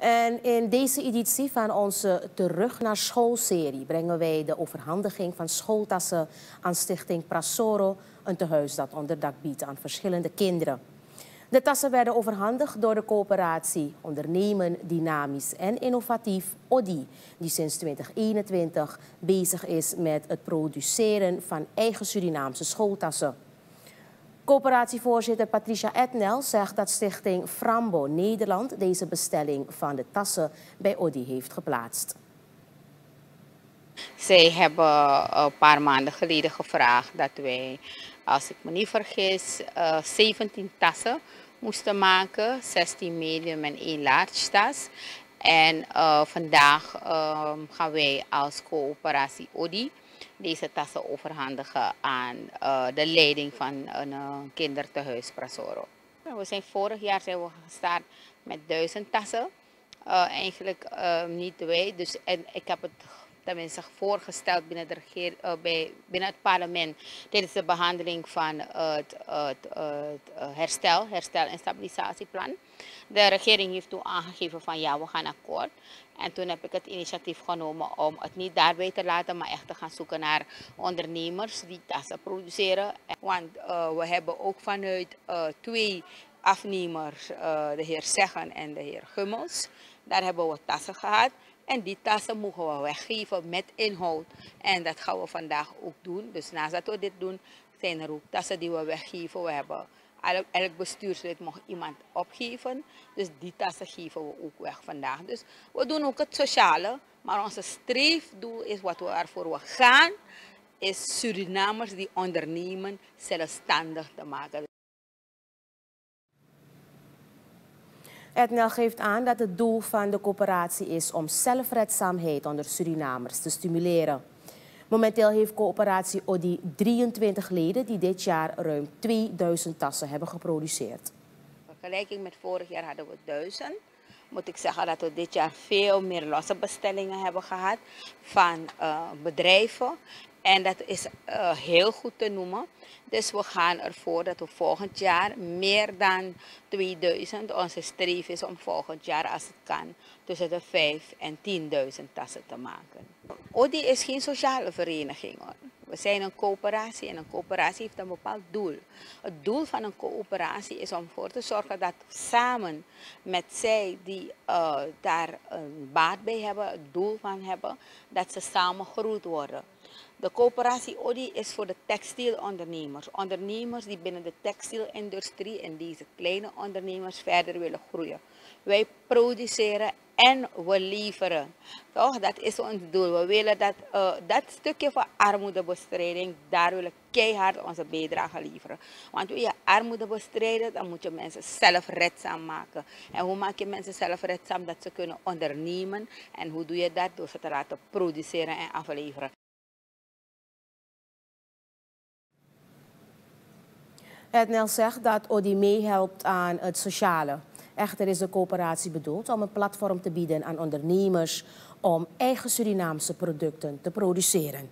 En in deze editie van onze Terug naar School-serie brengen wij de overhandiging van schooltassen aan Stichting Prasoro, een tehuis dat onderdak biedt aan verschillende kinderen. De tassen werden overhandigd door de coöperatie Ondernemen Dynamisch en Innovatief ODI, die sinds 2021 bezig is met het produceren van eigen Surinaamse schooltassen. Coöperatievoorzitter Patricia Etnel zegt dat stichting Frambo Nederland deze bestelling van de tassen bij Odi heeft geplaatst. Zij hebben een paar maanden geleden gevraagd dat wij, als ik me niet vergis, 17 eh, tassen moesten maken. 16 medium en 1 large tas. En uh, vandaag uh, gaan wij als coöperatie ODI deze tassen overhandigen aan uh, de leiding van een uh, kindertehuis Prasoro. We zijn vorig jaar zijn we gestart met duizend tassen. Uh, eigenlijk niet wij, dus en ik heb het tenminste voorgesteld binnen, de uh, bij, binnen het parlement tijdens de behandeling van het, het, het, herstel, herstel- en stabilisatieplan. De regering heeft toen aangegeven van ja, we gaan akkoord. En toen heb ik het initiatief genomen om het niet daarbij te laten, maar echt te gaan zoeken naar ondernemers die tassen produceren. Want we hebben ook vanuit twee afnemers, de heer Zeggen en de heer Gummels, daar hebben we tassen gehad. En die tassen mogen we weggeven met inhoud. En dat gaan we vandaag ook doen. Dus naast dat we dit doen, zijn er ook tassen die we weggeven. We hebben elk bestuurslid mag iemand opgeven. Dus die tassen geven we ook weg vandaag. Dus we doen ook het sociale. Maar onze streefdoel is wat we ervoor we gaan. Is Surinamers die ondernemen zelfstandig te maken. Etnel geeft aan dat het doel van de coöperatie is om zelfredzaamheid onder Surinamers te stimuleren. Momenteel heeft coöperatie ODI 23 leden die dit jaar ruim 2000 tassen hebben geproduceerd. In vergelijking met vorig jaar hadden we 1000. Moet ik zeggen dat we dit jaar veel meer losse bestellingen hebben gehad van uh, bedrijven. En dat is uh, heel goed te noemen. Dus we gaan ervoor dat we volgend jaar meer dan 2000, onze streef is om volgend jaar als het kan tussen de 5 en 10.000 tassen te maken. ODI is geen sociale vereniging hoor. We zijn een coöperatie en een coöperatie heeft een bepaald doel. Het doel van een coöperatie is om ervoor te zorgen dat samen met zij die uh, daar een baat bij hebben, het doel van hebben, dat ze samen groot worden. De coöperatie ODI is voor de textielondernemers. Ondernemers die binnen de textielindustrie en deze kleine ondernemers verder willen groeien. Wij produceren en we leveren. Toch? Dat is ons doel. We willen dat, uh, dat stukje van armoedebestrijding, daar willen keihard onze bijdrage leveren. Want wil je armoede bestrijden, dan moet je mensen zelfredzaam maken. En hoe maak je mensen zelfredzaam? Dat ze kunnen ondernemen. En hoe doe je dat? Door ze te laten produceren en afleveren. Ednel zegt dat ODI meehelpt aan het sociale. Echter is de coöperatie bedoeld om een platform te bieden aan ondernemers om eigen Surinaamse producten te produceren.